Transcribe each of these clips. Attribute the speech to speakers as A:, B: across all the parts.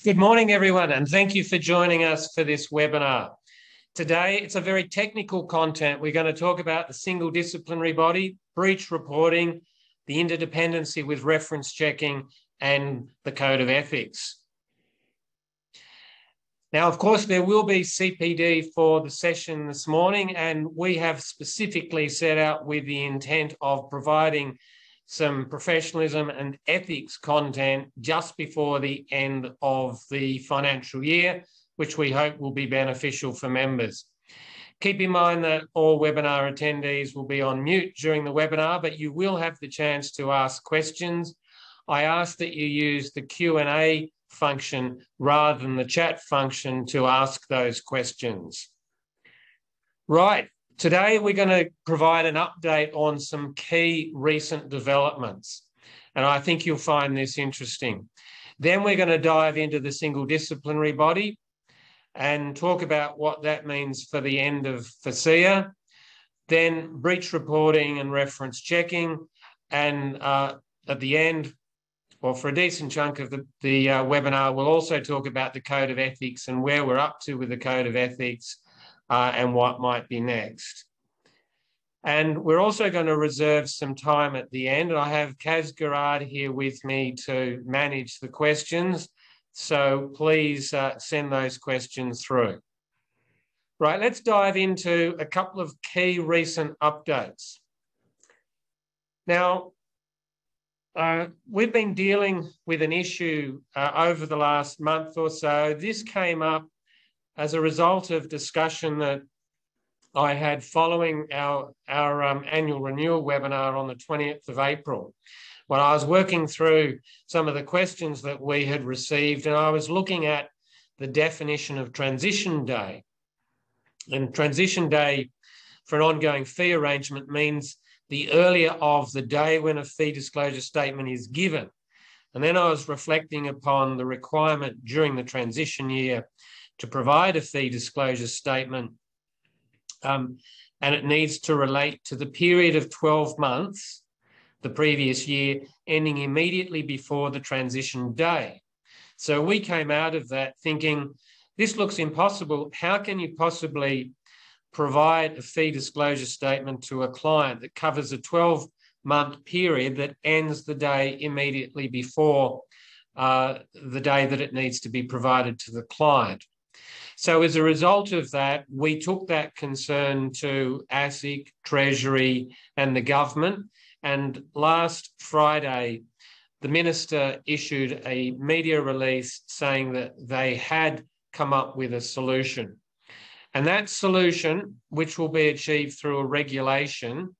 A: Good morning, everyone, and thank you for joining us for this webinar. Today, it's a very technical content. We're going to talk about the single disciplinary body, breach reporting, the interdependency with reference checking, and the code of ethics. Now, of course, there will be CPD for the session this morning, and we have specifically set out with the intent of providing some professionalism and ethics content just before the end of the financial year, which we hope will be beneficial for members. Keep in mind that all webinar attendees will be on mute during the webinar, but you will have the chance to ask questions. I ask that you use the Q&A function rather than the chat function to ask those questions. Right, Today, we're going to provide an update on some key recent developments, and I think you'll find this interesting. Then we're going to dive into the single disciplinary body and talk about what that means for the end of FASEA, then breach reporting and reference checking, and uh, at the end, well, for a decent chunk of the, the uh, webinar, we'll also talk about the code of ethics and where we're up to with the code of ethics uh, and what might be next. And we're also going to reserve some time at the end. And I have Kaz Garrard here with me to manage the questions. So please uh, send those questions through. Right, let's dive into a couple of key recent updates. Now, uh, we've been dealing with an issue uh, over the last month or so. This came up as a result of discussion that I had following our, our um, annual renewal webinar on the 20th of April, when I was working through some of the questions that we had received, and I was looking at the definition of transition day. And transition day for an ongoing fee arrangement means the earlier of the day when a fee disclosure statement is given. And then I was reflecting upon the requirement during the transition year to provide a fee disclosure statement. Um, and it needs to relate to the period of 12 months, the previous year, ending immediately before the transition day. So we came out of that thinking, this looks impossible. How can you possibly provide a fee disclosure statement to a client that covers a 12 month period that ends the day immediately before uh, the day that it needs to be provided to the client? So as a result of that, we took that concern to ASIC, Treasury, and the government. And last Friday, the minister issued a media release saying that they had come up with a solution. And that solution, which will be achieved through a regulation,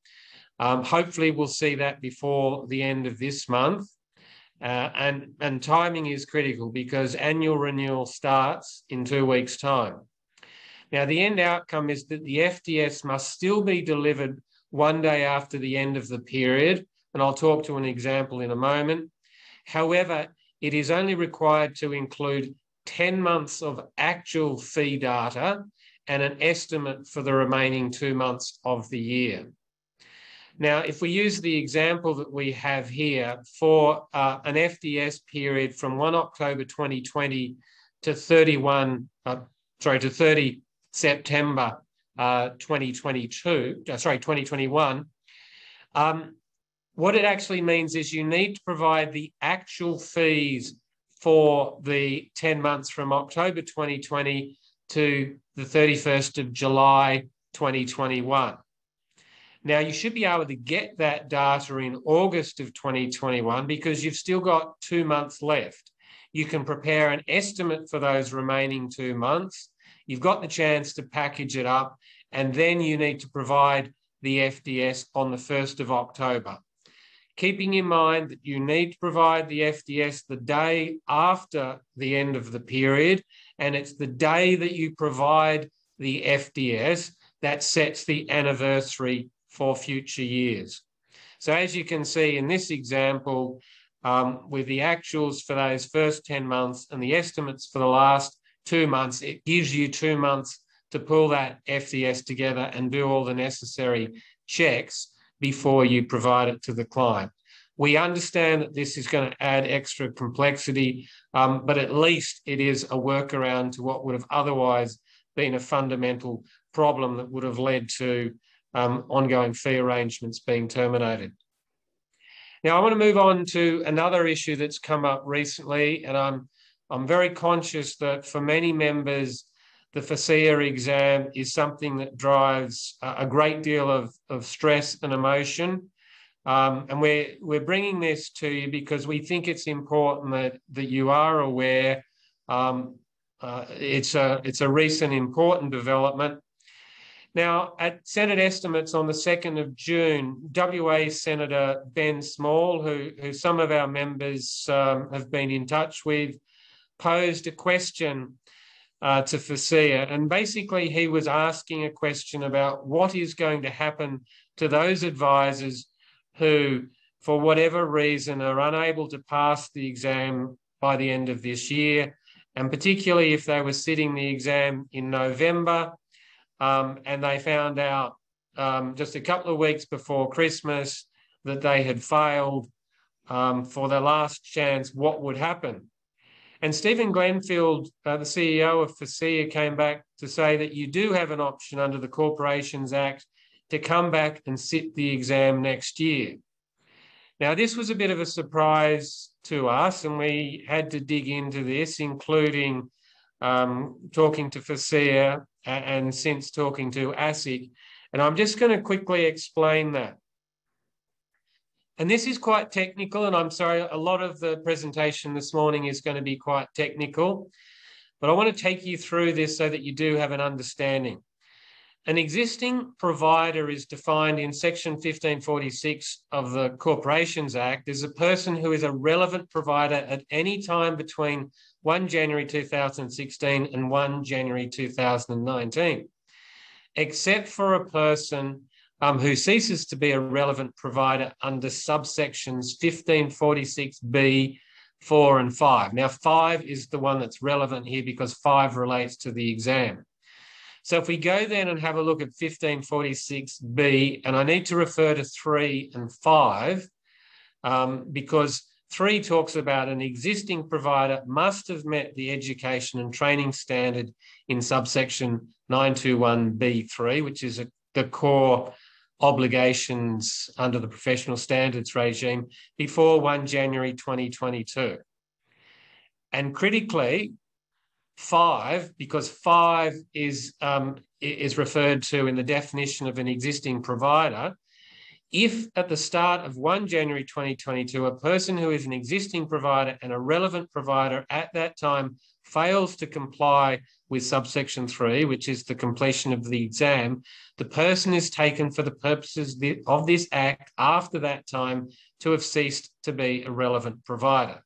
A: um, hopefully we'll see that before the end of this month. Uh, and, and timing is critical because annual renewal starts in two weeks' time. Now, the end outcome is that the FDS must still be delivered one day after the end of the period, and I'll talk to an example in a moment. However, it is only required to include 10 months of actual fee data and an estimate for the remaining two months of the year. Now, if we use the example that we have here for uh, an FDS period from 1 October 2020 to 31, uh, sorry, to 30 September uh, 2022, uh, sorry, 2021, um, what it actually means is you need to provide the actual fees for the 10 months from October 2020 to the 31st of July 2021. Now, you should be able to get that data in August of 2021 because you've still got two months left. You can prepare an estimate for those remaining two months. You've got the chance to package it up, and then you need to provide the FDS on the 1st of October. Keeping in mind that you need to provide the FDS the day after the end of the period, and it's the day that you provide the FDS that sets the anniversary for future years. So as you can see in this example, um, with the actuals for those first 10 months and the estimates for the last two months, it gives you two months to pull that FDS together and do all the necessary checks before you provide it to the client. We understand that this is going to add extra complexity, um, but at least it is a workaround to what would have otherwise been a fundamental problem that would have led to um, ongoing fee arrangements being terminated. Now, I want to move on to another issue that's come up recently, and I'm I'm very conscious that for many members, the FASEA exam is something that drives a great deal of, of stress and emotion. Um, and we're, we're bringing this to you because we think it's important that, that you are aware. Um, uh, it's, a, it's a recent important development. Now, at Senate estimates on the 2nd of June, WA Senator Ben Small, who, who some of our members um, have been in touch with, posed a question uh, to FASEA. And basically, he was asking a question about what is going to happen to those advisors who, for whatever reason, are unable to pass the exam by the end of this year. And particularly if they were sitting the exam in November um, and they found out um, just a couple of weeks before Christmas that they had failed um, for their last chance, what would happen? And Stephen Glenfield, uh, the CEO of FASEA, came back to say that you do have an option under the Corporations Act to come back and sit the exam next year. Now, this was a bit of a surprise to us, and we had to dig into this, including um, talking to FASEA and, and since talking to ASIC. And I'm just going to quickly explain that. And this is quite technical, and I'm sorry, a lot of the presentation this morning is going to be quite technical, but I want to take you through this so that you do have an understanding. An existing provider is defined in Section 1546 of the Corporations Act as a person who is a relevant provider at any time between 1 January 2016 and 1 January 2019, except for a person um, who ceases to be a relevant provider under subsections 1546B, 4 and 5. Now, 5 is the one that's relevant here because 5 relates to the exam. So if we go then and have a look at 1546B, and I need to refer to 3 and 5 um, because 3 talks about an existing provider must have met the education and training standard in subsection 921B3, which is a, the core obligations under the professional standards regime before 1 January 2022. And critically, five, because five is, um, is referred to in the definition of an existing provider, if at the start of 1 January 2022, a person who is an existing provider and a relevant provider at that time fails to comply with subsection 3, which is the completion of the exam, the person is taken for the purposes of this act after that time to have ceased to be a relevant provider.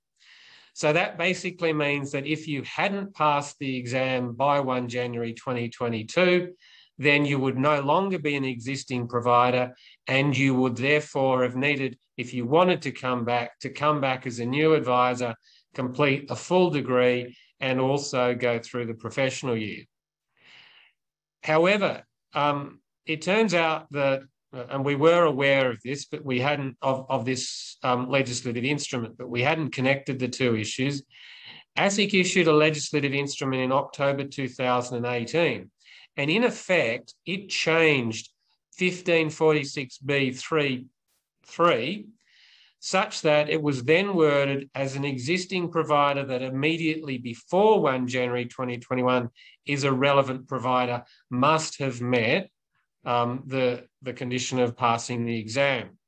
A: So that basically means that if you hadn't passed the exam by 1 January 2022, then you would no longer be an existing provider and you would therefore have needed, if you wanted to come back, to come back as a new advisor, complete a full degree and also go through the professional year. However, um, it turns out that, and we were aware of this, but we hadn't, of, of this um, legislative instrument, but we hadn't connected the two issues. ASIC issued a legislative instrument in October 2018 and in effect, it changed 1546b3 3 such that it was then worded as an existing provider that immediately before 1 January 2021 is a relevant provider must have met um, the, the condition of passing the exam.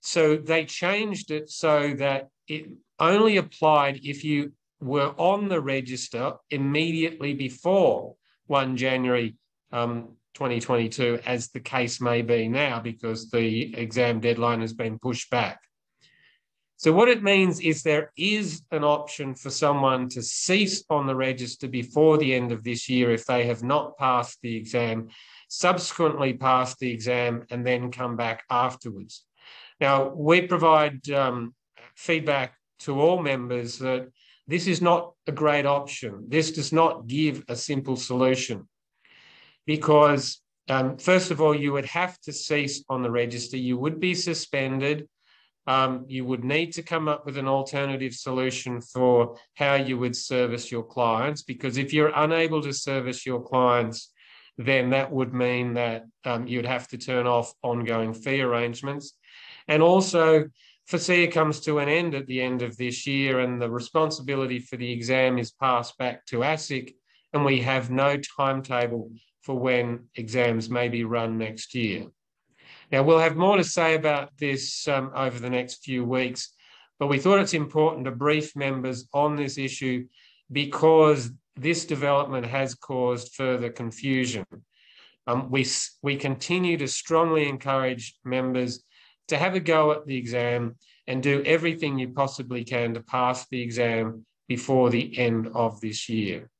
A: So they changed it so that it only applied if you were on the register immediately before 1 January um, 2022, as the case may be now, because the exam deadline has been pushed back. So, what it means is there is an option for someone to cease on the register before the end of this year if they have not passed the exam, subsequently pass the exam, and then come back afterwards. Now, we provide um, feedback to all members that this is not a great option. This does not give a simple solution because um, first of all, you would have to cease on the register. You would be suspended. um, you would need to come up with an alternative solution for how you would service your clients. Because if you're unable to service your clients, then that would mean that um, you'd have to turn off ongoing fee arrangements. And also, FASEA comes to an end at the end of this year, and the responsibility for the exam is passed back to ASIC, and we have no timetable for when exams may be run next year. Now, we'll have more to say about this um, over the next few weeks, but we thought it's important to brief members on this issue because this development has caused further confusion. Um, we, we continue to strongly encourage members to have a go at the exam and do everything you possibly can to pass the exam before the end of this year.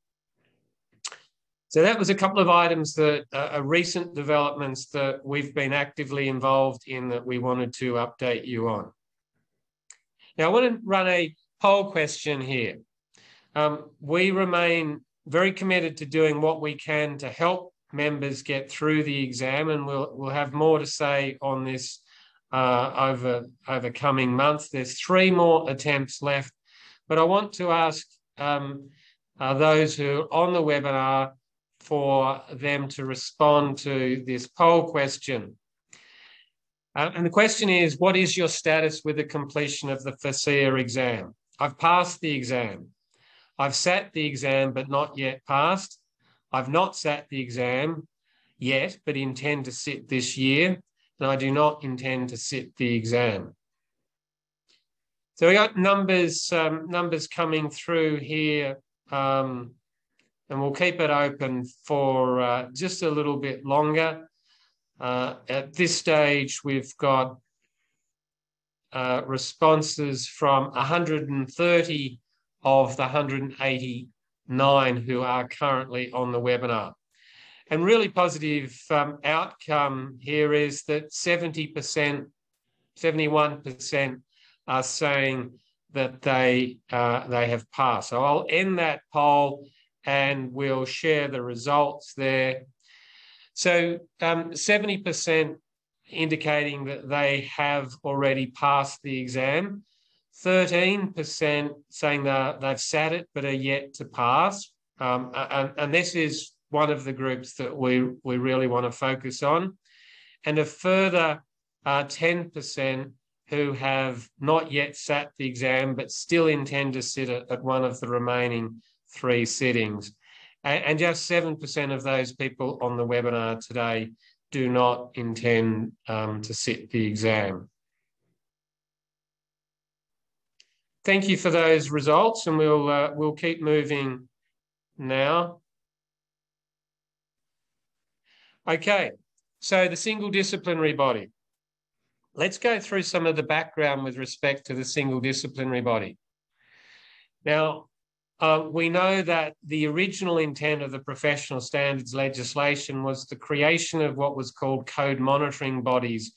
A: So that was a couple of items that uh, are recent developments that we've been actively involved in that we wanted to update you on. Now I want to run a poll question here. Um, we remain very committed to doing what we can to help members get through the exam and we'll, we'll have more to say on this uh, over, over coming months. There's three more attempts left, but I want to ask um, uh, those who are on the webinar for them to respond to this poll question. Uh, and the question is, what is your status with the completion of the FASEA exam? I've passed the exam. I've sat the exam, but not yet passed. I've not sat the exam yet, but intend to sit this year and I do not intend to sit the exam. So we got numbers um, numbers coming through here, um, and we'll keep it open for uh, just a little bit longer. Uh, at this stage, we've got uh, responses from 130 of the 189 who are currently on the webinar. And really positive um, outcome here is that 70%, 71% are saying that they uh, they have passed. So I'll end that poll and we'll share the results there. So um, 70% indicating that they have already passed the exam, 13% saying that they've sat it but are yet to pass. Um, and, and this is one of the groups that we, we really want to focus on. And a further uh, 10% who have not yet sat the exam but still intend to sit at, at one of the remaining three settings. And, and just 7% of those people on the webinar today do not intend um, to sit the exam. Thank you for those results, and we'll uh, we'll keep moving now. Okay, so the single disciplinary body. Let's go through some of the background with respect to the single disciplinary body. Now, uh, we know that the original intent of the professional standards legislation was the creation of what was called code monitoring bodies,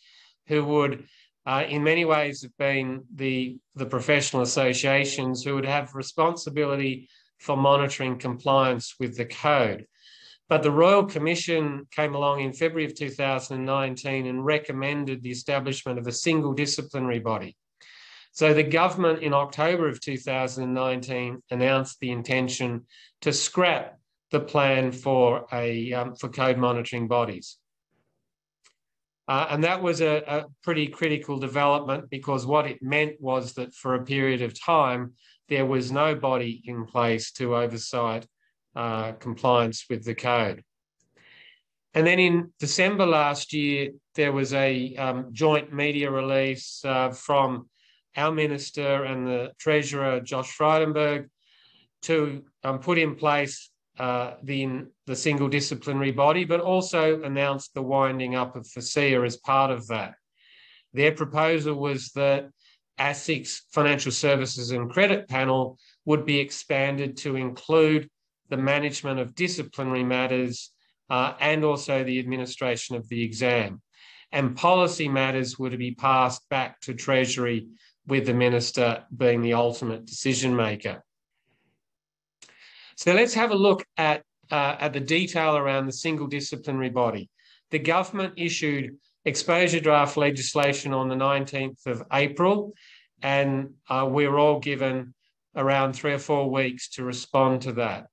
A: who would, uh, in many ways, have been the, the professional associations who would have responsibility for monitoring compliance with the code. But the Royal Commission came along in February of 2019 and recommended the establishment of a single disciplinary body. So the government in October of 2019 announced the intention to scrap the plan for a um, for code monitoring bodies. Uh, and that was a, a, pretty critical development because what it meant was that for a period of time, there was no body in place to oversight uh, compliance with the code. And then in December last year, there was a um, joint media release uh, from our minister and the treasurer, Josh Frydenberg, to um, put in place uh, the, the single disciplinary body, but also announced the winding up of FASEA as part of that. Their proposal was that ASIC's Financial Services and Credit Panel would be expanded to include the management of disciplinary matters, uh, and also the administration of the exam. And policy matters were to be passed back to Treasury with the minister being the ultimate decision maker. So let's have a look at, uh, at the detail around the single disciplinary body. The government issued exposure draft legislation on the 19th of April, and uh, we were all given around three or four weeks to respond to that.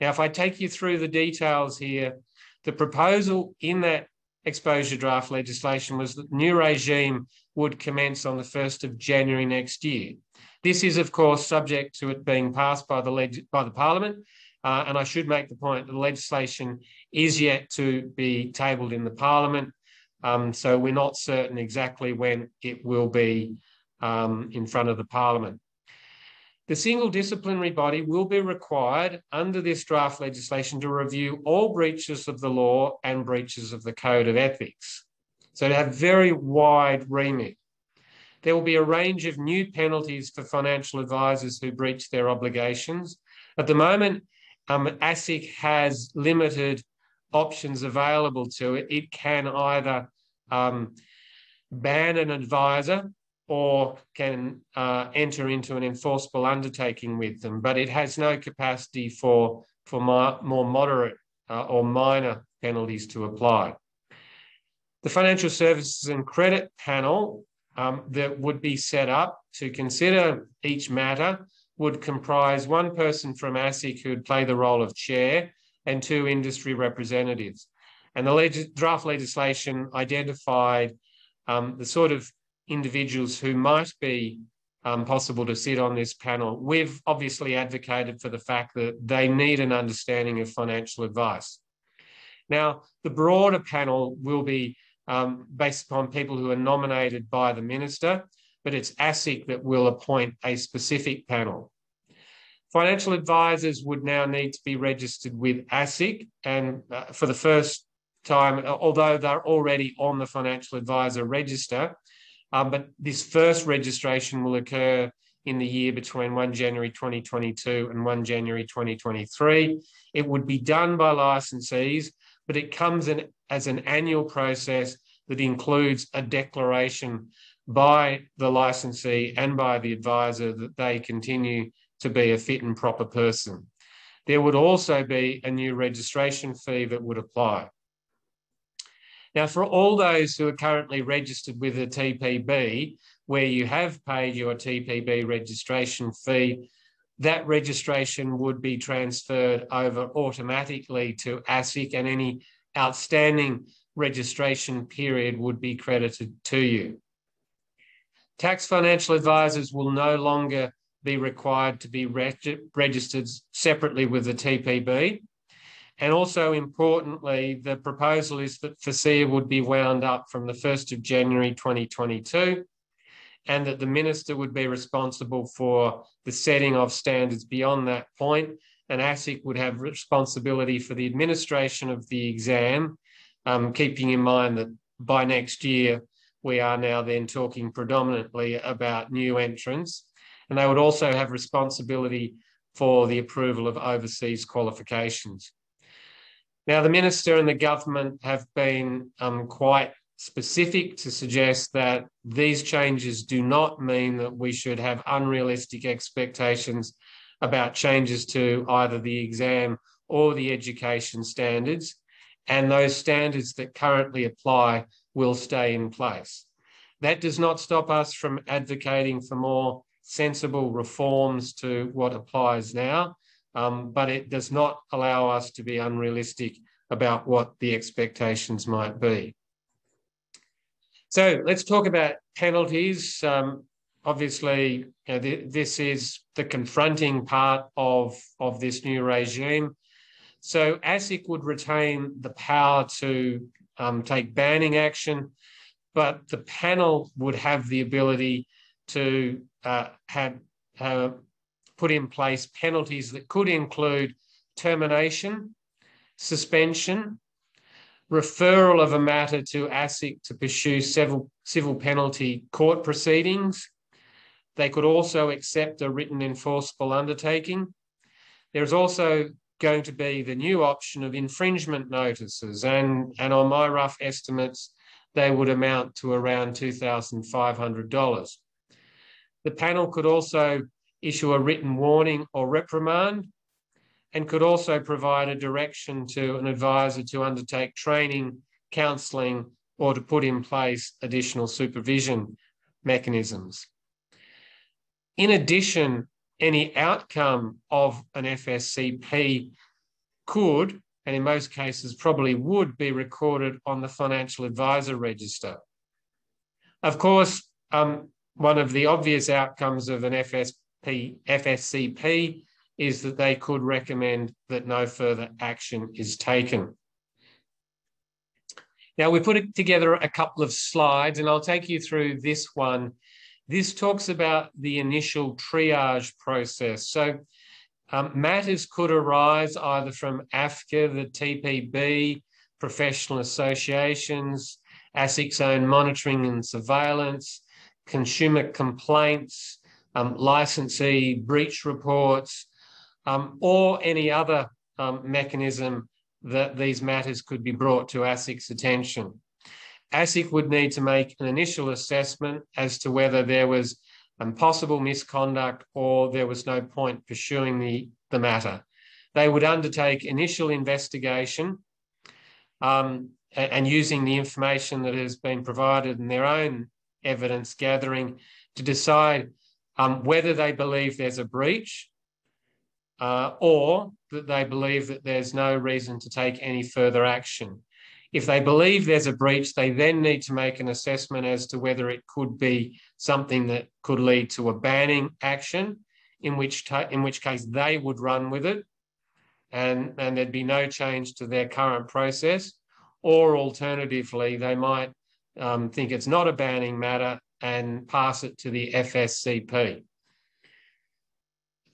A: Now, if I take you through the details here, the proposal in that exposure draft legislation was that new regime would commence on the 1st of January next year. This is, of course, subject to it being passed by the, leg- by the Parliament. Uh, and I should make the point that the legislation is yet to be tabled in the Parliament. Um, so we're not certain exactly when it will be um, in front of the Parliament. The single disciplinary body will be required under this draft legislation to review all breaches of the law and breaches of the code of ethics. So to have very wide remit. There will be a range of new penalties for financial advisors who breach their obligations. At the moment, um, ASIC has limited options available to it. It can either um, ban an advisor or can uh, enter into an enforceable undertaking with them, but it has no capacity for, for more moderate uh, or minor penalties to apply. The Financial Services and Credit Panel um, that would be set up to consider each matter would comprise one person from ASIC who would play the role of chair and two industry representatives. And the leg draft legislation identified um, the sort of individuals who might be um, possible to sit on this panel. We've obviously advocated for the fact that they need an understanding of financial advice. Now, the broader panel will be um, based upon people who are nominated by the minister, but it's ASIC that will appoint a specific panel. Financial advisors would now need to be registered with ASIC, and uh, for the first time, although they're already on the financial advisor register, um, but this first registration will occur in the year between 1 January 2022 and 1 January 2023. It would be done by licensees, but it comes in as an annual process that includes a declaration by the licensee and by the advisor that they continue to be a fit and proper person. There would also be a new registration fee that would apply. Now, for all those who are currently registered with a TPB, where you have paid your TPB registration fee, that registration would be transferred over automatically to ASIC and any outstanding registration period would be credited to you. Tax financial advisors will no longer be required to be reg registered separately with the TPB. And also importantly, the proposal is that FASEA would be wound up from the 1st of January 2022 and that the minister would be responsible for the setting of standards beyond that point and ASIC would have responsibility for the administration of the exam, um, keeping in mind that by next year we are now then talking predominantly about new entrants and they would also have responsibility for the approval of overseas qualifications. Now, the minister and the government have been um, quite specific to suggest that these changes do not mean that we should have unrealistic expectations about changes to either the exam or the education standards, and those standards that currently apply will stay in place. That does not stop us from advocating for more sensible reforms to what applies now, um, but it does not allow us to be unrealistic about what the expectations might be. So let's talk about penalties. Um, obviously, you know, th this is the confronting part of, of this new regime. So ASIC would retain the power to um, take banning action, but the panel would have the ability to uh, have uh, put in place penalties that could include termination, suspension, referral of a matter to ASIC to pursue civil, civil penalty court proceedings. They could also accept a written enforceable undertaking. There's also going to be the new option of infringement notices, and, and on my rough estimates, they would amount to around $2,500. The panel could also issue a written warning or reprimand and could also provide a direction to an advisor to undertake training, counselling, or to put in place additional supervision mechanisms. In addition, any outcome of an FSCP could, and in most cases probably would, be recorded on the financial advisor register. Of course, um, one of the obvious outcomes of an FSP, FSCP is that they could recommend that no further action is taken. Now, we put together a couple of slides, and I'll take you through this one. This talks about the initial triage process. So, um, matters could arise either from AFCA, the TPB, professional associations, ASIC's own monitoring and surveillance, consumer complaints, um, licensee breach reports, um, or any other um, mechanism that these matters could be brought to ASIC's attention. ASIC would need to make an initial assessment as to whether there was um, possible misconduct or there was no point pursuing the, the matter. They would undertake initial investigation um, and, and using the information that has been provided in their own evidence gathering to decide um, whether they believe there's a breach uh, or that they believe that there's no reason to take any further action. If they believe there's a breach, they then need to make an assessment as to whether it could be something that could lead to a banning action, in which, in which case they would run with it and, and there'd be no change to their current process. Or alternatively, they might um, think it's not a banning matter and pass it to the FSCP.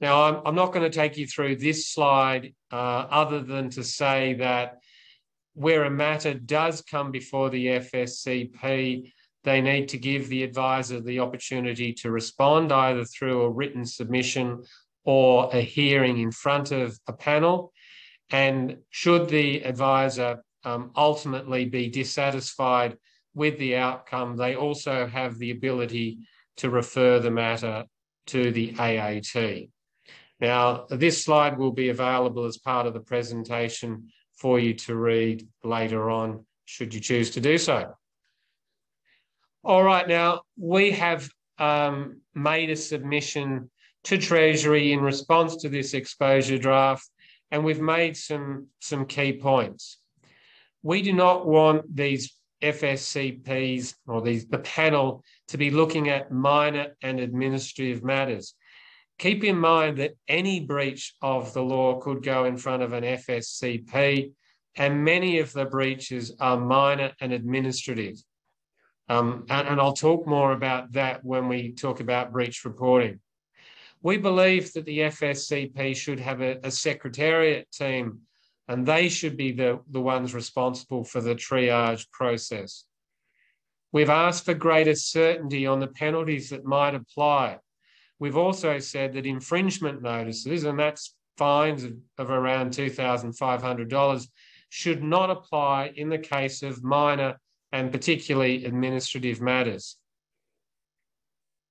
A: Now, I'm, I'm not going to take you through this slide uh, other than to say that where a matter does come before the FSCP, they need to give the advisor the opportunity to respond either through a written submission or a hearing in front of a panel. And should the advisor um, ultimately be dissatisfied with the outcome, they also have the ability to refer the matter to the AAT. Now, this slide will be available as part of the presentation for you to read later on, should you choose to do so. All right, now we have um, made a submission to Treasury in response to this exposure draft, and we've made some, some key points. We do not want these FSCPs or the panel to be looking at minor and administrative matters. Keep in mind that any breach of the law could go in front of an FSCP, and many of the breaches are minor and administrative. Um, and, and I'll talk more about that when we talk about breach reporting. We believe that the FSCP should have a, a secretariat team and they should be the, the ones responsible for the triage process. We've asked for greater certainty on the penalties that might apply We've also said that infringement notices, and that's fines of, of around $2,500, should not apply in the case of minor and particularly administrative matters.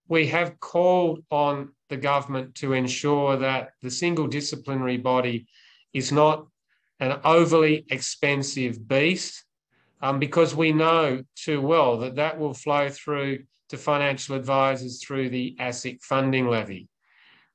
A: We have called on the government to ensure that the single disciplinary body is not an overly expensive beast um, because we know too well that that will flow through to financial advisors through the ASIC funding levy.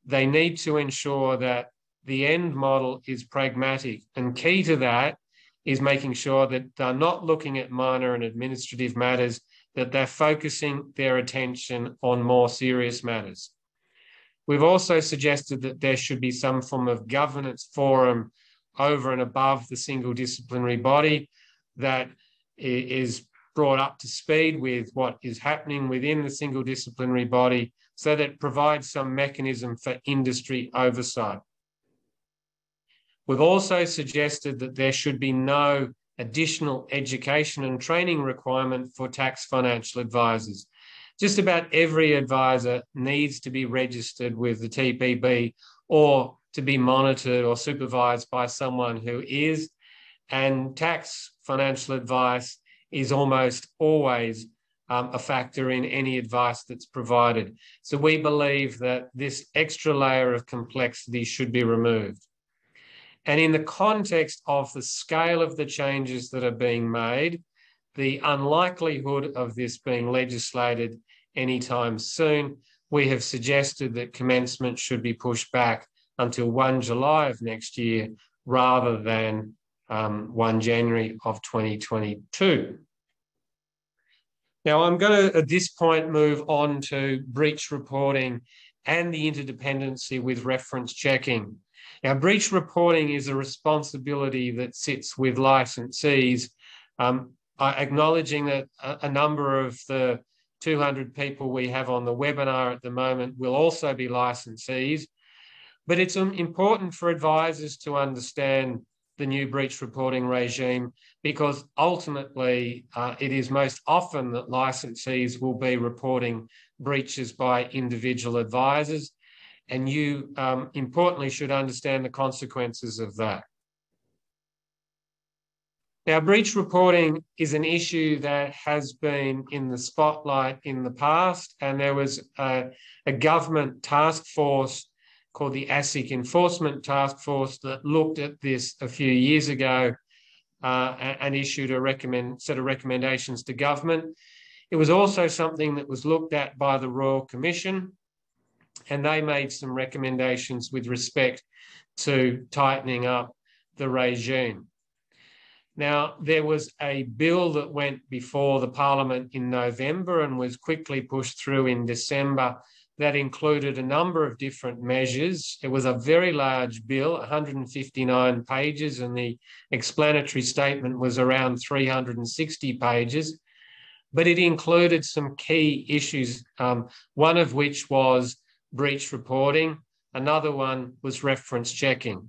A: They need to ensure that the end model is pragmatic. And key to that is making sure that they're not looking at minor and administrative matters, that they're focusing their attention on more serious matters. We've also suggested that there should be some form of governance forum over and above the single disciplinary body that is brought up to speed with what is happening within the single disciplinary body so that provides some mechanism for industry oversight. We've also suggested that there should be no additional education and training requirement for tax financial advisors. Just about every advisor needs to be registered with the TPB or to be monitored or supervised by someone who is. And tax financial advice is almost always um, a factor in any advice that's provided. So we believe that this extra layer of complexity should be removed. And in the context of the scale of the changes that are being made, the unlikelihood of this being legislated anytime soon, we have suggested that commencement should be pushed back until 1 July of next year rather than um, 1 January of 2022. Now, I'm going to, at this point, move on to breach reporting and the interdependency with reference checking. Now, breach reporting is a responsibility that sits with licensees, um, acknowledging that a, a number of the 200 people we have on the webinar at the moment will also be licensees. But it's um, important for advisors to understand the new breach reporting regime because ultimately uh, it is most often that licensees will be reporting breaches by individual advisors. And you um, importantly should understand the consequences of that. Now, breach reporting is an issue that has been in the spotlight in the past, and there was a, a government task force called the ASIC Enforcement Task Force that looked at this a few years ago uh, and issued a recommend, set of recommendations to government. It was also something that was looked at by the Royal Commission, and they made some recommendations with respect to tightening up the regime. Now, there was a bill that went before the Parliament in November and was quickly pushed through in December that included a number of different measures. It was a very large bill, 159 pages, and the explanatory statement was around 360 pages. But it included some key issues, um, one of which was breach reporting, another one was reference checking.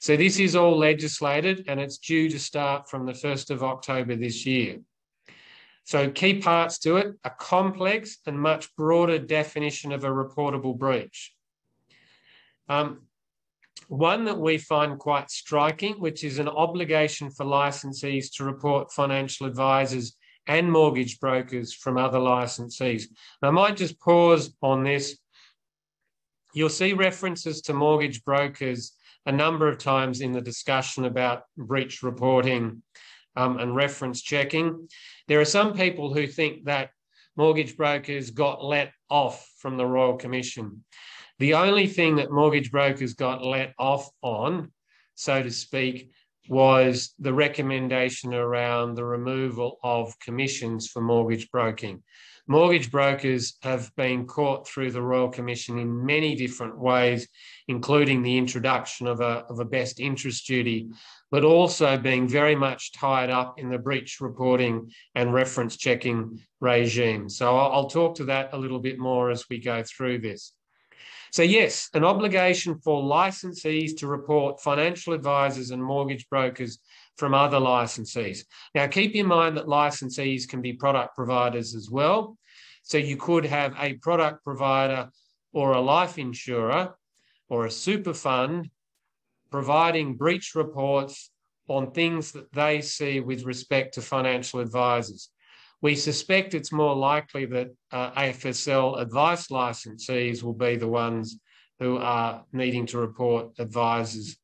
A: So this is all legislated and it's due to start from the 1st of October this year. So key parts to it, a complex and much broader definition of a reportable breach. Um, one that we find quite striking, which is an obligation for licensees to report financial advisors and mortgage brokers from other licensees. I might just pause on this. You'll see references to mortgage brokers a number of times in the discussion about breach reporting um, and reference checking. There are some people who think that mortgage brokers got let off from the Royal Commission. The only thing that mortgage brokers got let off on, so to speak, was the recommendation around the removal of commissions for mortgage broking. Mortgage brokers have been caught through the Royal Commission in many different ways, including the introduction of a, of a best interest duty, but also being very much tied up in the breach reporting and reference checking regime. So I'll, I'll talk to that a little bit more as we go through this. So, yes, an obligation for licensees to report financial advisors and mortgage brokers from other licensees. Now, keep in mind that licensees can be product providers as well. So you could have a product provider or a life insurer or a super fund providing breach reports on things that they see with respect to financial advisors. We suspect it's more likely that uh, AFSL advice licensees will be the ones who are needing to report advisors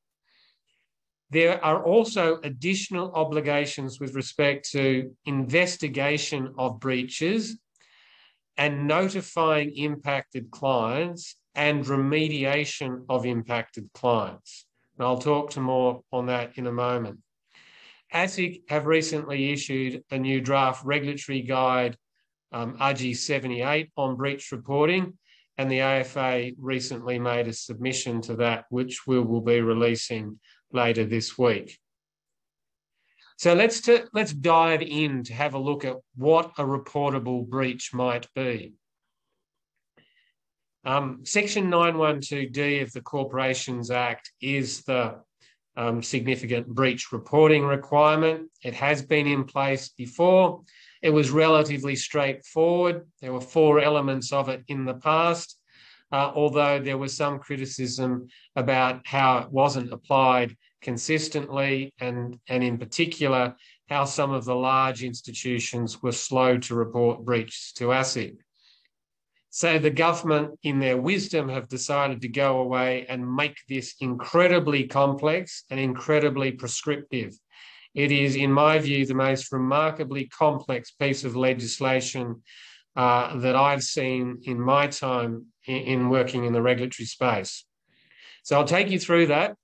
A: there are also additional obligations with respect to investigation of breaches and notifying impacted clients and remediation of impacted clients. And I'll talk to more on that in a moment. ASIC have recently issued a new draft regulatory guide, um, RG 78, on breach reporting, and the AFA recently made a submission to that, which we will be releasing later this week. So let's, let's dive in to have a look at what a reportable breach might be. Um, Section 912D of the Corporations Act is the um, significant breach reporting requirement. It has been in place before. It was relatively straightforward. There were four elements of it in the past, uh, although there was some criticism about how it wasn't applied consistently and, and in particular, how some of the large institutions were slow to report breaches to ASIC. So the government, in their wisdom, have decided to go away and make this incredibly complex and incredibly prescriptive. It is, in my view, the most remarkably complex piece of legislation uh, that I've seen in my time in, in working in the regulatory space. So I'll take you through that.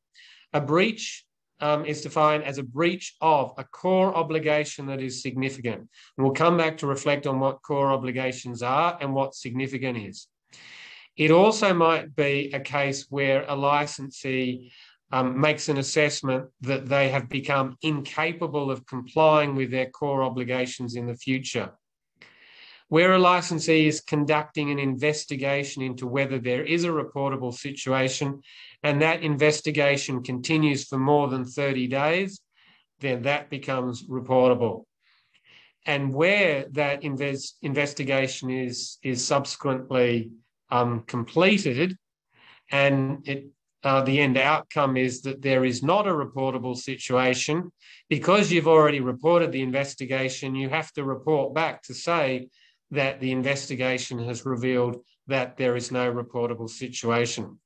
A: A breach um, is defined as a breach of a core obligation that is significant. And we'll come back to reflect on what core obligations are and what significant is. It also might be a case where a licensee um, makes an assessment that they have become incapable of complying with their core obligations in the future. Where a licensee is conducting an investigation into whether there is a reportable situation and that investigation continues for more than 30 days, then that becomes reportable. And where that invest, investigation is, is subsequently um, completed and it, uh, the end outcome is that there is not a reportable situation, because you've already reported the investigation, you have to report back to say that the investigation has revealed that there is no reportable situation.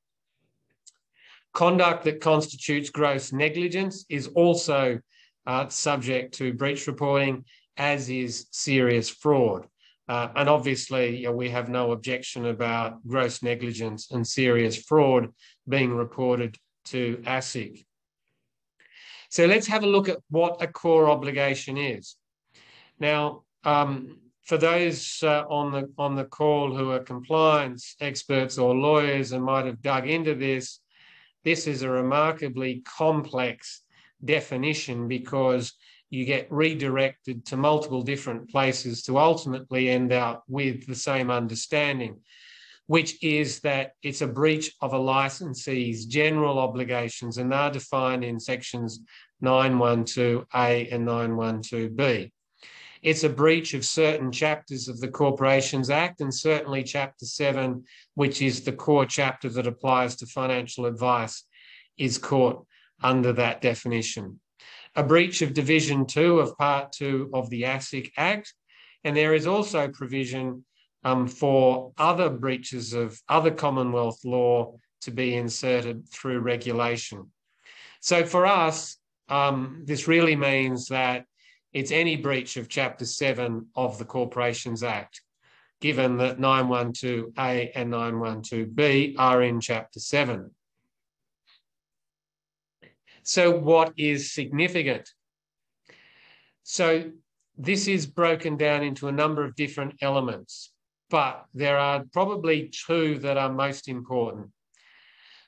A: Conduct that constitutes gross negligence is also uh, subject to breach reporting, as is serious fraud. Uh, and obviously, you know, we have no objection about gross negligence and serious fraud being reported to ASIC. So let's have a look at what a core obligation is. Now, um, for those uh, on the on the call who are compliance experts or lawyers and might have dug into this, this is a remarkably complex definition because you get redirected to multiple different places to ultimately end up with the same understanding, which is that it's a breach of a licensee's general obligations, and they're defined in sections 912A and 912B. It's a breach of certain chapters of the Corporations Act and certainly Chapter 7, which is the core chapter that applies to financial advice, is caught under that definition. A breach of Division 2 of Part 2 of the ASIC Act, and there is also provision um, for other breaches of other Commonwealth law to be inserted through regulation. So for us, um, this really means that it's any breach of Chapter 7 of the Corporations Act, given that 912A and 912B are in Chapter 7. So, what is significant? So, this is broken down into a number of different elements, but there are probably two that are most important.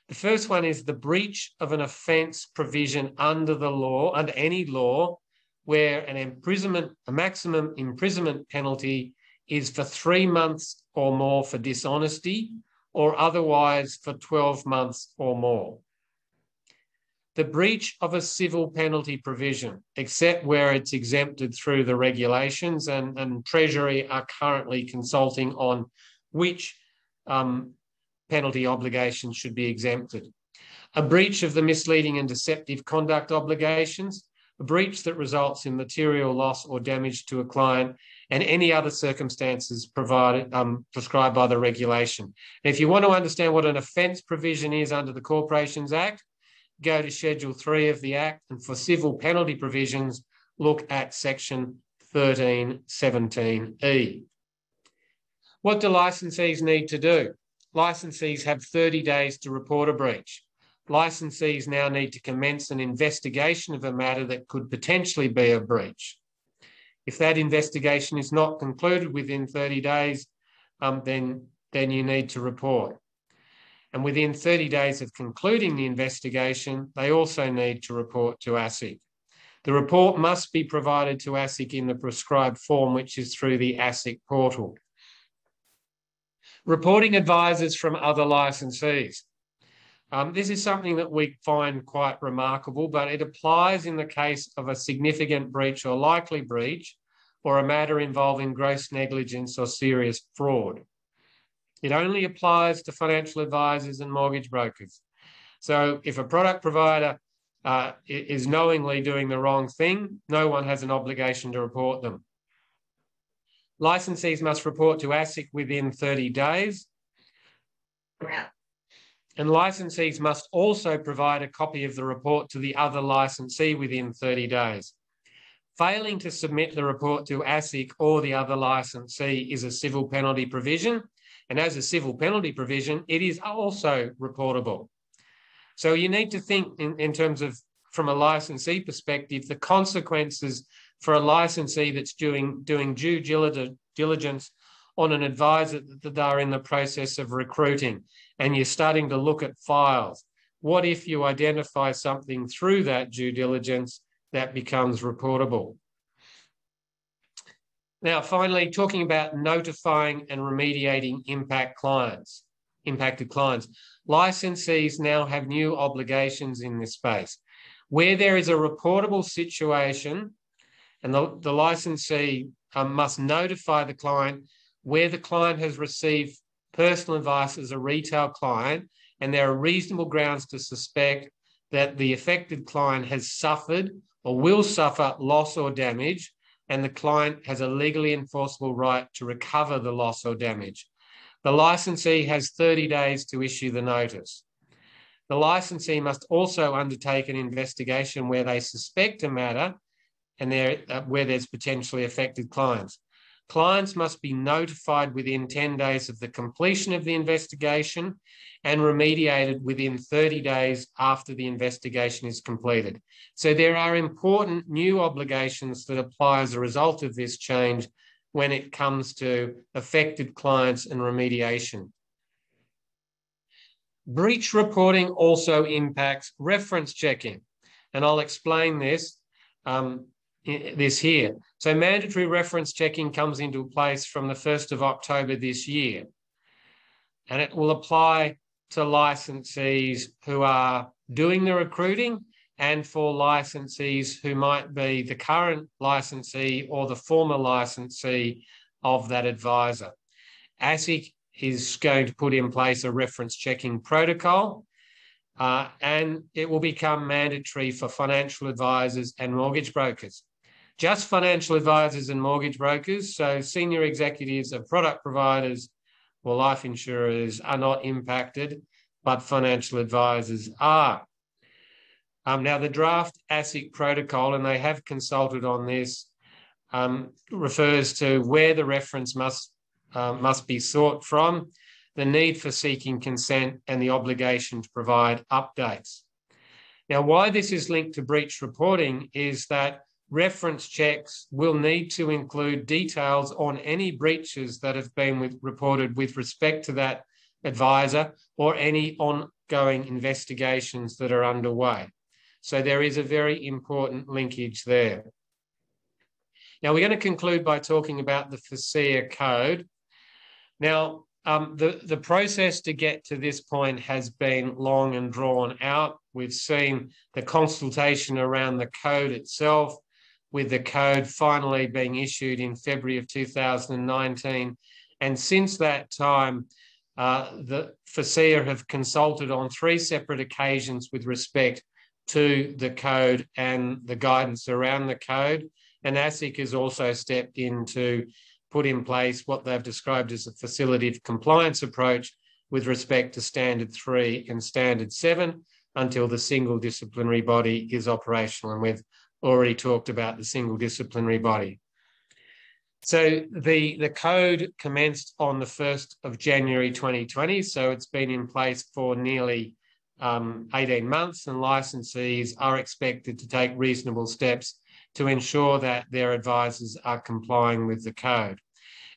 A: The first one is the breach of an offence provision under the law, under any law, where an imprisonment, a maximum imprisonment penalty is for three months or more for dishonesty, or otherwise for 12 months or more. The breach of a civil penalty provision, except where it's exempted through the regulations, and, and Treasury are currently consulting on which um, penalty obligations should be exempted. A breach of the misleading and deceptive conduct obligations, a breach that results in material loss or damage to a client, and any other circumstances provided um, prescribed by the regulation. And if you want to understand what an offence provision is under the Corporations Act, go to Schedule 3 of the Act, and for civil penalty provisions, look at Section 1317E. What do licensees need to do? Licensees have 30 days to report a breach licensees now need to commence an investigation of a matter that could potentially be a breach. If that investigation is not concluded within 30 days, um, then, then you need to report. And within 30 days of concluding the investigation, they also need to report to ASIC. The report must be provided to ASIC in the prescribed form, which is through the ASIC portal. Reporting advisors from other licensees. Um, this is something that we find quite remarkable, but it applies in the case of a significant breach or likely breach or a matter involving gross negligence or serious fraud. It only applies to financial advisors and mortgage brokers. So if a product provider uh, is knowingly doing the wrong thing, no one has an obligation to report them. Licensees must report to ASIC within 30 days and licensees must also provide a copy of the report to the other licensee within 30 days. Failing to submit the report to ASIC or the other licensee is a civil penalty provision. And as a civil penalty provision, it is also reportable. So you need to think in, in terms of, from a licensee perspective, the consequences for a licensee that's doing, doing due diligence on an advisor that they are in the process of recruiting and you're starting to look at files. What if you identify something through that due diligence that becomes reportable? Now, finally, talking about notifying and remediating impact clients, impacted clients. Licensees now have new obligations in this space. Where there is a reportable situation and the, the licensee um, must notify the client where the client has received personal advice as a retail client and there are reasonable grounds to suspect that the affected client has suffered or will suffer loss or damage and the client has a legally enforceable right to recover the loss or damage. The licensee has 30 days to issue the notice. The licensee must also undertake an investigation where they suspect a matter and there, uh, where there's potentially affected clients. Clients must be notified within 10 days of the completion of the investigation and remediated within 30 days after the investigation is completed. So there are important new obligations that apply as a result of this change when it comes to affected clients and remediation. Breach reporting also impacts reference checking, and I'll explain this um, this here. So mandatory reference checking comes into place from the 1st of October this year. And it will apply to licensees who are doing the recruiting and for licensees who might be the current licensee or the former licensee of that advisor. ASIC is going to put in place a reference checking protocol uh, and it will become mandatory for financial advisors and mortgage brokers just financial advisors and mortgage brokers. So senior executives of product providers or life insurers are not impacted, but financial advisors are. Um, now, the draft ASIC protocol, and they have consulted on this, um, refers to where the reference must uh, must be sought from, the need for seeking consent, and the obligation to provide updates. Now, why this is linked to breach reporting is that reference checks will need to include details on any breaches that have been with, reported with respect to that advisor or any ongoing investigations that are underway. So there is a very important linkage there. Now we're going to conclude by talking about the FASEA code. Now, um, the, the process to get to this point has been long and drawn out. We've seen the consultation around the code itself with the code finally being issued in February of 2019. And since that time, uh, the FASEA have consulted on three separate occasions with respect to the code and the guidance around the code. And ASIC has also stepped in to put in place what they've described as a facilitative compliance approach with respect to standard three and standard seven until the single disciplinary body is operational. And we've already talked about the single disciplinary body. So the, the code commenced on the 1st of January 2020. So it's been in place for nearly um, 18 months, and licensees are expected to take reasonable steps to ensure that their advisors are complying with the code.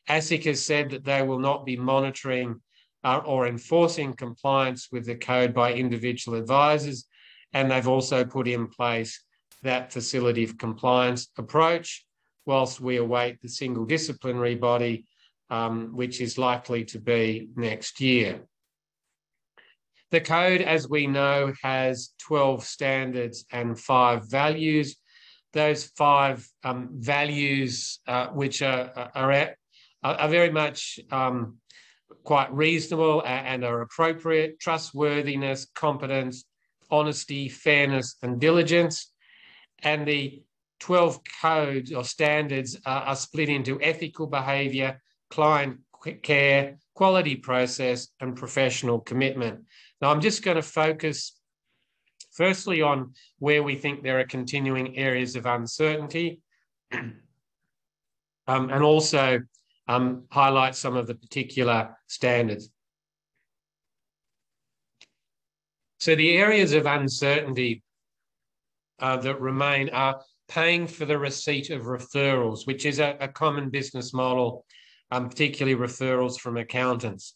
A: ASIC has said that they will not be monitoring uh, or enforcing compliance with the code by individual advisors, and they've also put in place that facilitative compliance approach whilst we await the single disciplinary body, um, which is likely to be next year. The code, as we know, has 12 standards and five values. Those five um, values, uh, which are, are, are, very much um, quite reasonable and are appropriate trustworthiness, competence, honesty, fairness, and diligence and the 12 codes or standards are, are split into ethical behaviour, client care, quality process, and professional commitment. Now, I'm just going to focus firstly on where we think there are continuing areas of uncertainty. um, and also um, highlight some of the particular standards. So the areas of uncertainty uh, that remain are paying for the receipt of referrals, which is a, a common business model, um, particularly referrals from accountants.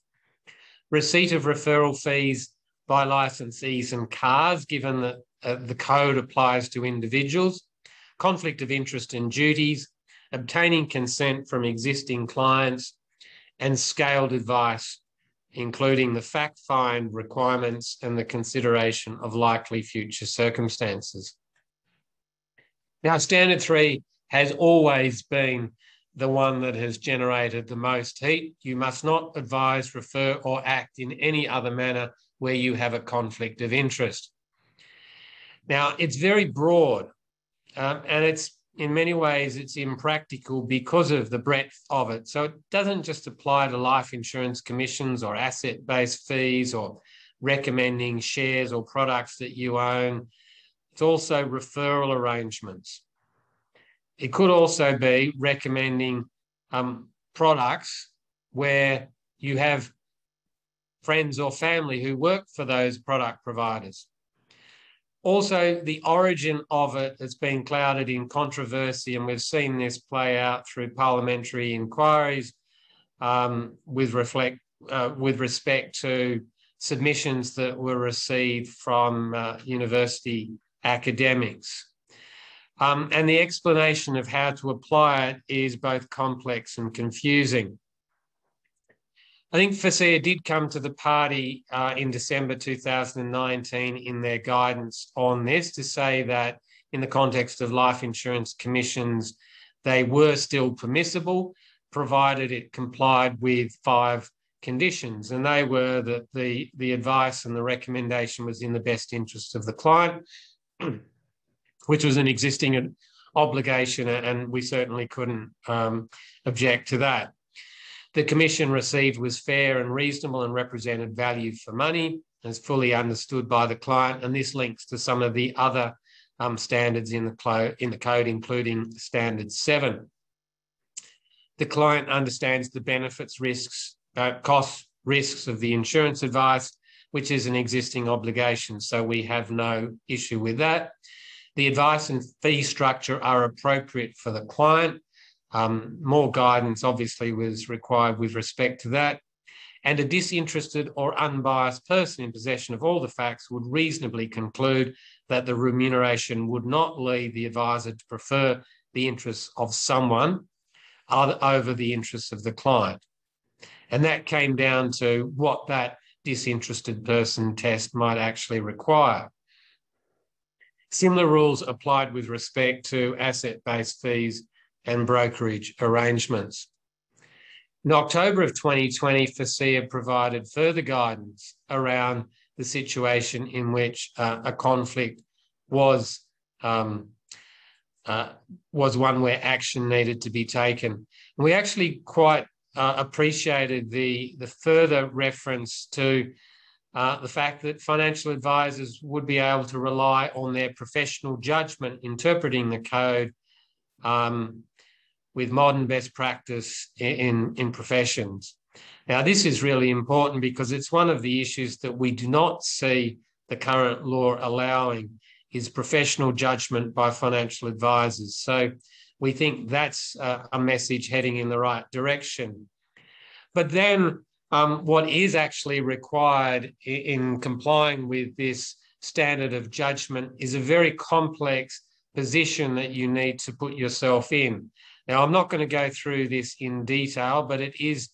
A: Receipt of referral fees by licensees and CARs, given that uh, the code applies to individuals, conflict of interest and duties, obtaining consent from existing clients, and scaled advice, including the fact find requirements and the consideration of likely future circumstances. Now, standard three has always been the one that has generated the most heat. You must not advise, refer, or act in any other manner where you have a conflict of interest. Now, it's very broad um, and it's in many ways it's impractical because of the breadth of it. So it doesn't just apply to life insurance commissions or asset-based fees or recommending shares or products that you own. It's also referral arrangements. It could also be recommending um, products where you have friends or family who work for those product providers. Also, the origin of it has been clouded in controversy, and we've seen this play out through parliamentary inquiries um, with, reflect, uh, with respect to submissions that were received from uh, university academics. Um, and the explanation of how to apply it is both complex and confusing. I think FASEA did come to the party uh, in December 2019 in their guidance on this to say that in the context of life insurance commissions, they were still permissible, provided it complied with five conditions. And they were that the, the advice and the recommendation was in the best interest of the client, which was an existing obligation, and we certainly couldn't um, object to that the commission received was fair and reasonable and represented value for money as fully understood by the client. And this links to some of the other um, standards in the, in the code, including standard seven. The client understands the benefits, risks, uh, costs, risks of the insurance advice, which is an existing obligation. So we have no issue with that. The advice and fee structure are appropriate for the client um, more guidance obviously was required with respect to that. And a disinterested or unbiased person in possession of all the facts would reasonably conclude that the remuneration would not lead the advisor to prefer the interests of someone over the interests of the client. And that came down to what that disinterested person test might actually require. Similar rules applied with respect to asset based fees and brokerage arrangements. In October of 2020, FASEA provided further guidance around the situation in which uh, a conflict was um, uh, was one where action needed to be taken. And we actually quite uh, appreciated the the further reference to uh, the fact that financial advisors would be able to rely on their professional judgment interpreting the code um, with modern best practice in, in professions. Now, this is really important because it's one of the issues that we do not see the current law allowing is professional judgment by financial advisors. So we think that's a, message heading in the right direction. But then um, what is actually required in, in complying with this standard of judgment is a very complex position that you need to put yourself in. Now, I'm not going to go through this in detail, but it is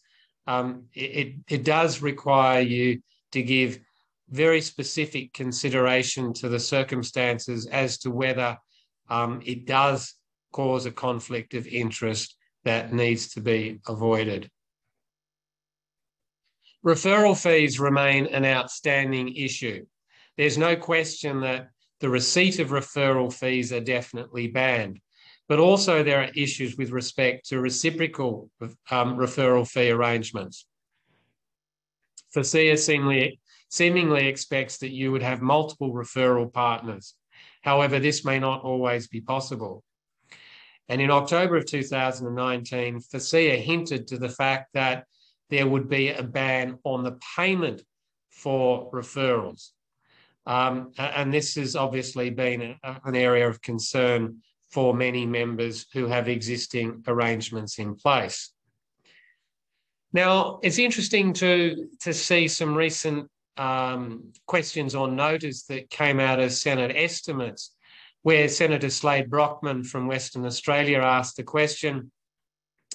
A: um, it, it does require you to give very specific consideration to the circumstances as to whether um, it does cause a conflict of interest that needs to be avoided. Referral fees remain an outstanding issue. There's no question that the receipt of referral fees are definitely banned but also there are issues with respect to reciprocal um, referral fee arrangements. FASEA seemingly, seemingly expects that you would have multiple referral partners. However, this may not always be possible. And in October of 2019, FASEA hinted to the fact that there would be a ban on the payment for referrals. Um, and this has obviously been a, an area of concern for many members who have existing arrangements in place. Now, it's interesting to, to see some recent um, questions on notice that came out as Senate estimates, where Senator Slade Brockman from Western Australia asked the question.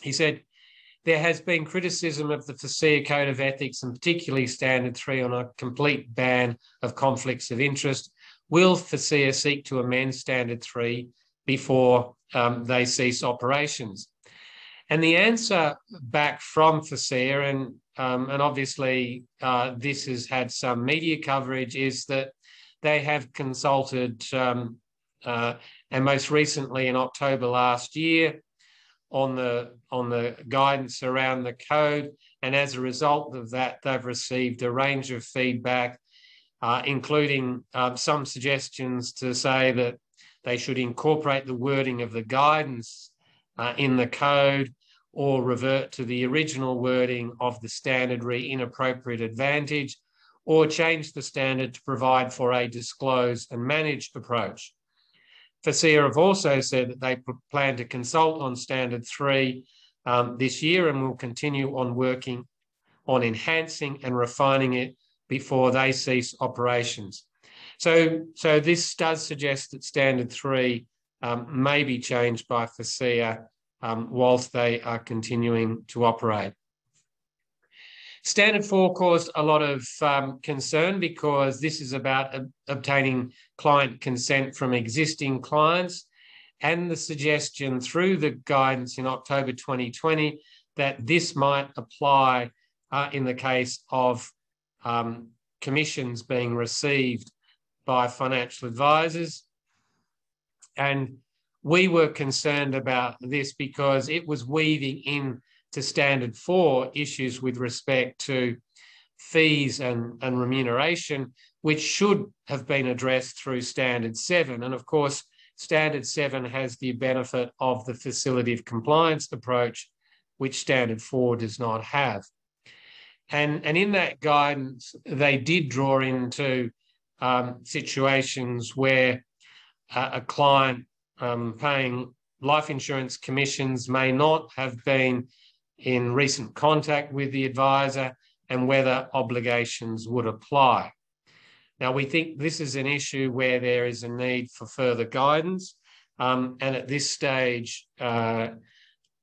A: He said, there has been criticism of the FASEA Code of Ethics and particularly Standard 3 on a complete ban of conflicts of interest. Will FASEA seek to amend Standard 3 before um, they cease operations? And the answer back from FASEA, and, um, and obviously uh, this has had some media coverage, is that they have consulted, um, uh, and most recently in October last year, on the on the guidance around the code, and as a result of that, they've received a range of feedback, uh, including um, some suggestions to say that they should incorporate the wording of the guidance uh, in the code or revert to the original wording of the standard re inappropriate advantage or change the standard to provide for a disclose and manage approach. FASEA have also said that they plan to consult on Standard 3 um, this year and will continue on working on enhancing and refining it before they cease operations. So, so this does suggest that Standard 3 um, may be changed by FASEA um, whilst they are continuing to operate. Standard 4 caused a lot of um, concern because this is about ob obtaining client consent from existing clients and the suggestion through the guidance in October 2020 that this might apply uh, in the case of um, commissions being received by financial advisors. And we were concerned about this because it was weaving in to standard four issues with respect to fees and, and remuneration, which should have been addressed through standard seven. And of course, standard seven has the benefit of the facilitative compliance approach, which standard four does not have. And, and in that guidance, they did draw into um, situations where uh, a client um, paying life insurance commissions may not have been in recent contact with the advisor and whether obligations would apply. Now, we think this is an issue where there is a need for further guidance. Um, and at this stage, uh,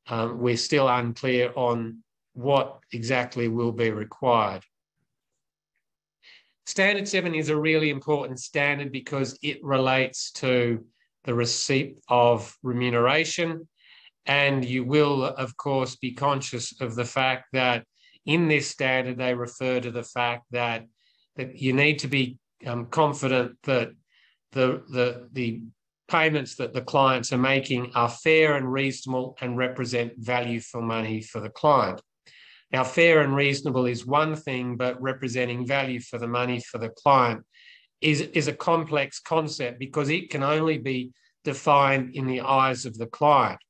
A: um, we're still unclear on what exactly will be required. Standard 7 is a really important standard because it relates to the receipt of remuneration and you will, of course, be conscious of the fact that in this standard, they refer to the fact that, that you need to be um, confident that the, the, the payments that the clients are making are fair and reasonable and represent value for money for the client. Now, fair and reasonable is one thing, but representing value for the money for the client is, is a complex concept because it can only be defined in the eyes of the client.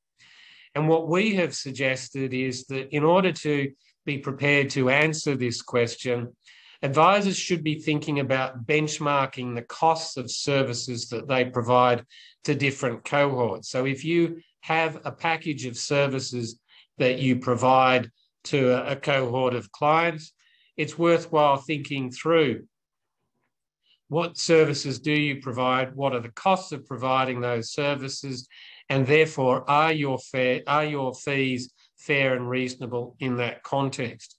A: And what we have suggested is that in order to be prepared to answer this question, advisors should be thinking about benchmarking the costs of services that they provide to different cohorts. So if you have a package of services that you provide to a, cohort of clients, it's worthwhile thinking through what services do you provide? What are the costs of providing those services? And therefore are your fair, are your fees fair and reasonable in that context?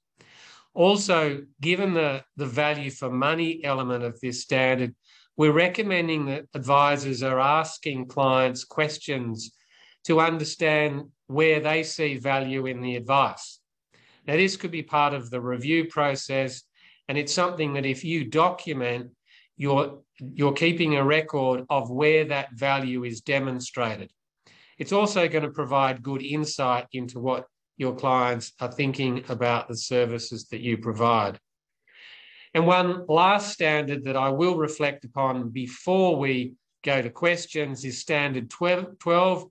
A: Also, given the, the value for money element of this standard, we're recommending that advisors are asking clients questions to understand where they see value in the advice. Now, this could be part of the review process, and it's something that if you document, you're, you're keeping a record of where that value is demonstrated. It's also going to provide good insight into what your clients are thinking about the services that you provide. And one last standard that I will reflect upon before we go to questions is standard 12. 12.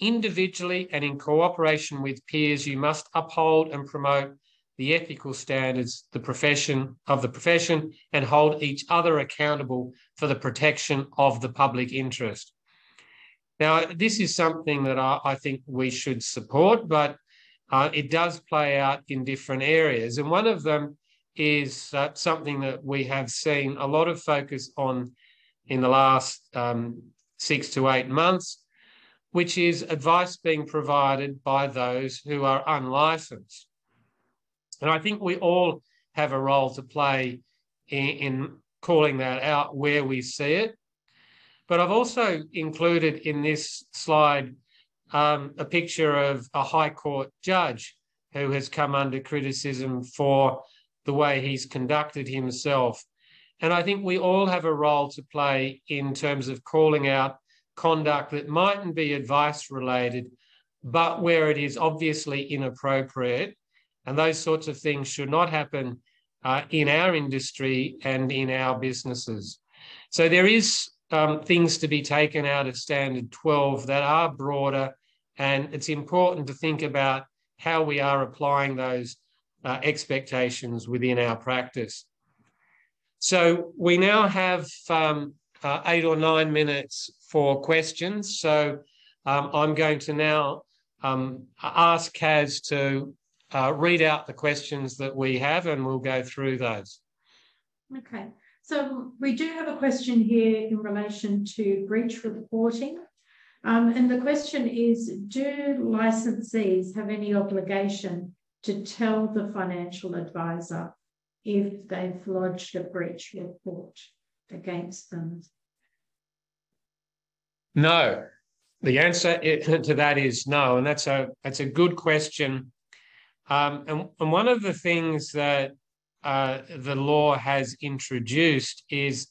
A: individually and in cooperation with peers, you must uphold and promote the ethical standards the profession of the profession and hold each other accountable for the protection of the public interest. Now, this is something that I, I think we should support, but uh, it does play out in different areas. And one of them is uh, something that we have seen a lot of focus on in the last um, six to eight months, which is advice being provided by those who are unlicensed. And I think we all have a role to play in, in calling that out where we see it. But I've also included in this slide um, a picture of a High Court judge who has come under criticism for the way he's conducted himself. And I think we all have a role to play in terms of calling out conduct that mightn't be advice related, but where it is obviously inappropriate. And those sorts of things should not happen uh, in our industry and in our businesses. So there is um, things to be taken out of Standard 12 that are broader, and it's important to think about how we are applying those uh, expectations within our practice. So we now have um, uh, eight or nine minutes for questions. So um, I'm going to now um, ask Kaz to uh, read out the questions that we have and we'll go through those.
B: Okay. So we do have a question here in relation to breach reporting. Um, and the question is, do licensees have any obligation to tell the financial advisor if they've lodged a breach report against them?
A: No. The answer to that is no, and that's a that's a good question. Um, and, and one of the things that uh, the law has introduced is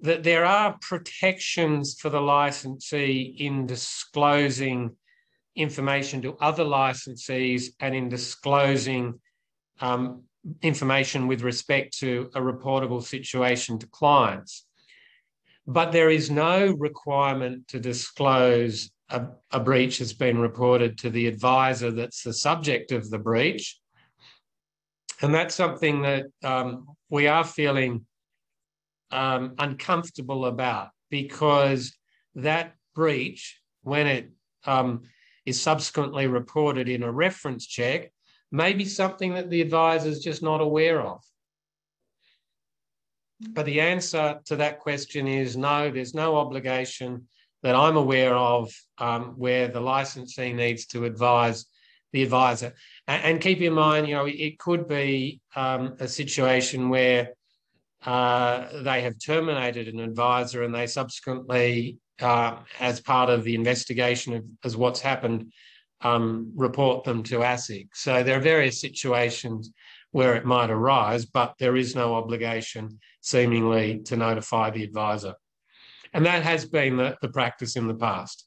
A: that there are protections for the licensee in disclosing information to other licensees and in disclosing um, information with respect to a reportable situation to clients. But there is no requirement to disclose a, a breach has been reported to the advisor that's the subject of the breach and that's something that um, we are feeling um, uncomfortable about because that breach, when it um, is subsequently reported in a reference check, may be something that the advisor is just not aware of. But the answer to that question is no, there's no obligation that I'm aware of um, where the licensee needs to advise the advisor. And, and keep in mind, you know, it could be um, a situation where uh, they have terminated an advisor and they subsequently, uh, as part of the investigation of as what's happened, um, report them to ASIC. So there are various situations where it might arise, but there is no obligation seemingly to notify the advisor. And that has been the, the practice in the past.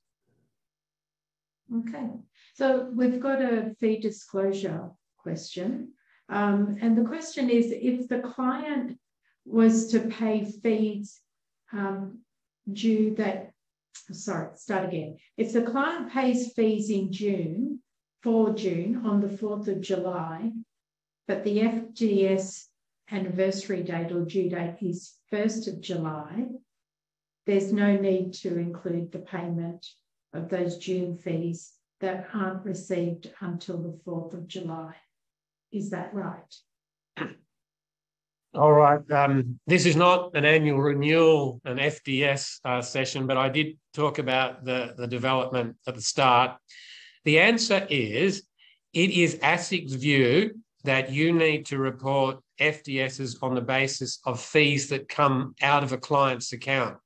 B: Okay. So we've got a fee disclosure question. Um, and the question is if the client was to pay fees um, due that, sorry, start again. If the client pays fees in June, for June, on the 4th of July, but the FDS anniversary date or due date is 1st of July, there's no need to include the payment of those June fees that aren't received until the 4th of July. Is that right?
A: All right. Um, this is not an annual renewal, an FDS uh, session, but I did talk about the, the development at the start. The answer is it is ASIC's view that you need to report FDSs on the basis of fees that come out of a client's account.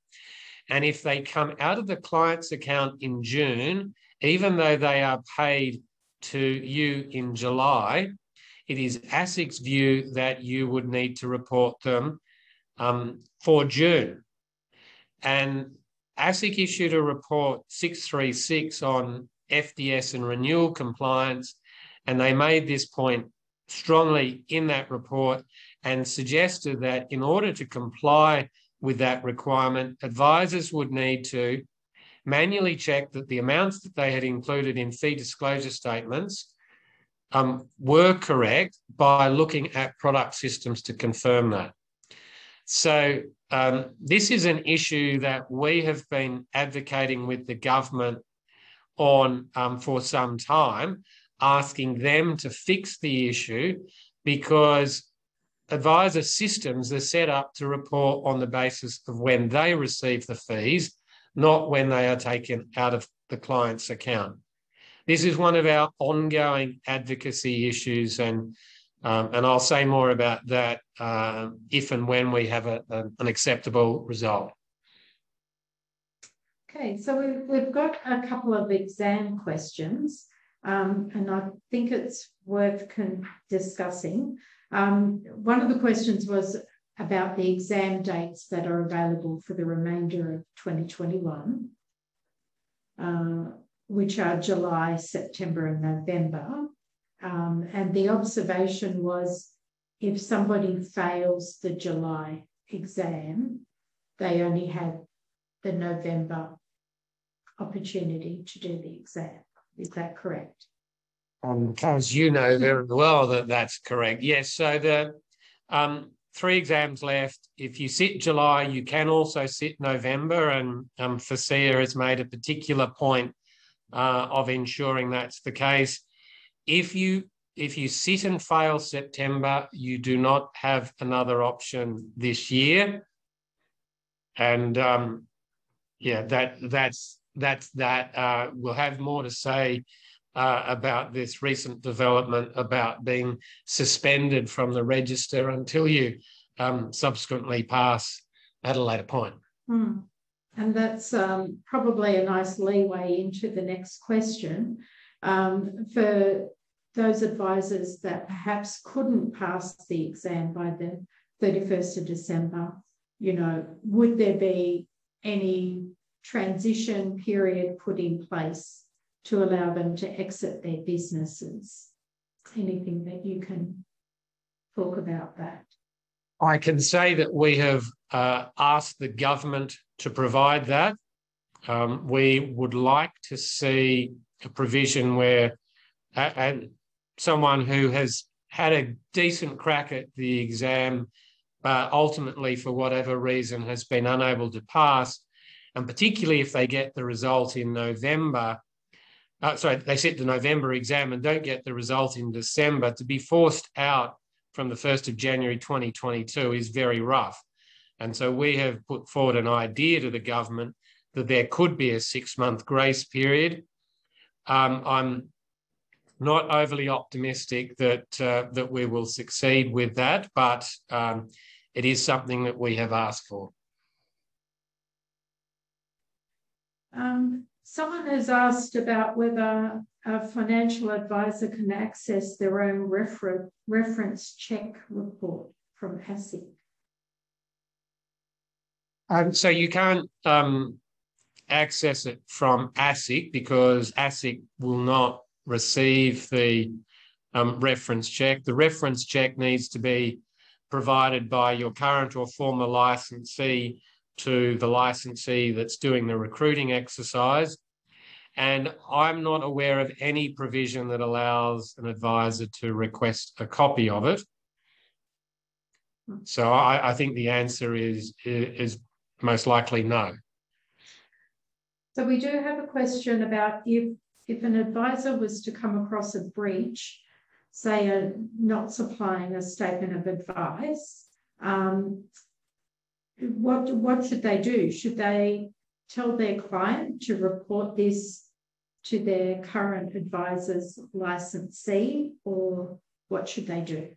A: And if they come out of the client's account in June, even though they are paid to you in July, it is ASIC's view that you would need to report them um, for June. And ASIC issued a report 636 on FDS and renewal compliance, and they made this point strongly in that report and suggested that in order to comply with that requirement, advisors would need to manually checked that the amounts that they had included in fee disclosure statements um, were correct by looking at product systems to confirm that. So um, this is an issue that we have been advocating with the government on um, for some time, asking them to fix the issue because advisor systems are set up to report on the basis of when they receive the fees, not when they are taken out of the client's account. This is one of our ongoing advocacy issues, and um, and I'll say more about that uh, if and when we have a, a, an acceptable result.
B: Okay, so we've, we've got a couple of exam questions, um, and I think it's worth discussing. Um, one of the questions was about the exam dates that are available for the remainder of 2021, uh, which are July, September, and November. Um, and the observation was if somebody fails the July exam, they only have the November opportunity to do the exam. Is that correct?
A: Um, as you know very well that that's correct. Yes. So the um, three exams left. If you sit July, you can also sit November, and um, has made a particular point uh, of ensuring that's the case. If you if you sit and fail September, you do not have another option this year, and um, yeah, that that's that's that. Uh, we'll have more to say uh, about this recent development about being suspended from the register until you um, subsequently pass at a later point.
B: Hmm. And that's um, probably a nice leeway into the next question. Um, for those advisors that perhaps couldn't pass the exam by the 31st of December, you know, would there be any transition period put in place to allow them to exit their businesses? Anything that you can talk about that?
A: I can say that we have uh, asked the government to provide that. Um, we would like to see a provision where and someone who has had a decent crack at the exam, but ultimately, for whatever reason, has been unable to pass, and particularly if they get the result in November, uh, sorry, they sit the November exam and don't get the result in December, to be forced out from the 1st of January 2022 is very rough. And so we have put forward an idea to the government that there could be a six month grace period. Um, I'm not overly optimistic that uh, that we will succeed with that, but um, it is something that we have asked for.
B: Um, Someone has asked about whether a financial advisor can access their own refer reference check report from ASIC.
A: Um, so you can't um, access it from ASIC because ASIC will not receive the um, reference check. The reference check needs to be provided by your current or former licensee to the licensee that's doing the recruiting exercise. And I'm not aware of any provision that allows an advisor to request a copy of it. So I, I think the answer is, is most likely no.
B: So we do have a question about if if an advisor was to come across a breach, say a not supplying a statement of advice, um, what what should they do? Should they tell their client to report this to their current advisor's licensee, or what should they do?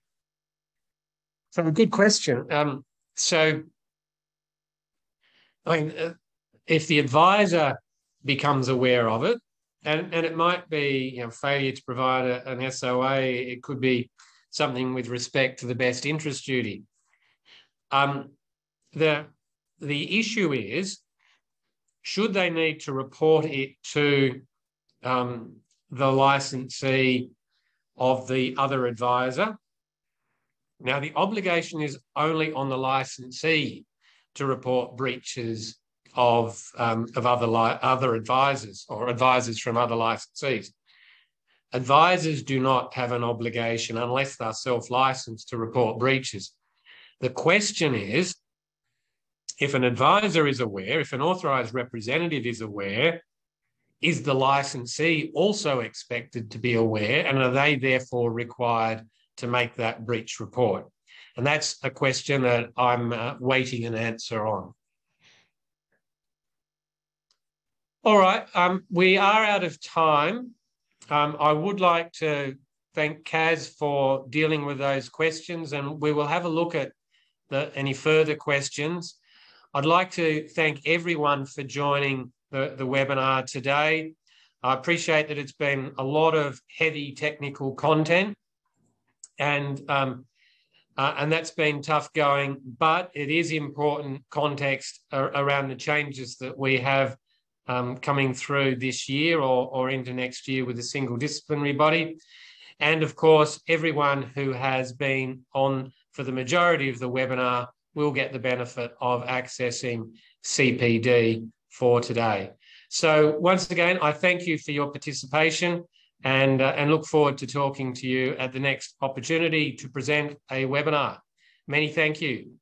A: So, a good question. Um, so, I mean, uh, if the advisor becomes aware of it, and, and it might be you know, failure to provide a, an SOA, it could be something with respect to the best interest duty. Um, the the issue is should they need to report it to um, the licensee of the other advisor now the obligation is only on the licensee to report breaches of, um, of other, other advisors or advisors from other licensees. Advisors do not have an obligation unless they're self-licensed to report breaches. The question is, if an advisor is aware, if an authorised representative is aware, is the licensee also expected to be aware and are they therefore required to make that breach report? And that's a question that I'm uh, waiting an answer on. All right, um, we are out of time. Um, I would like to thank Kaz for dealing with those questions and we will have a look at the, any further questions. I'd like to thank everyone for joining the, the webinar today. I appreciate that it's been a lot of heavy technical content and um, uh, and that's been tough going, but it is important context around the changes that we have um, coming through this year or, or into next year with a single disciplinary body. And of course, everyone who has been on for the majority of the webinar will get the benefit of accessing CPD for today. So once again, I thank you for your participation and, uh, and look forward to talking to you at the next opportunity to present a webinar. Many thank you.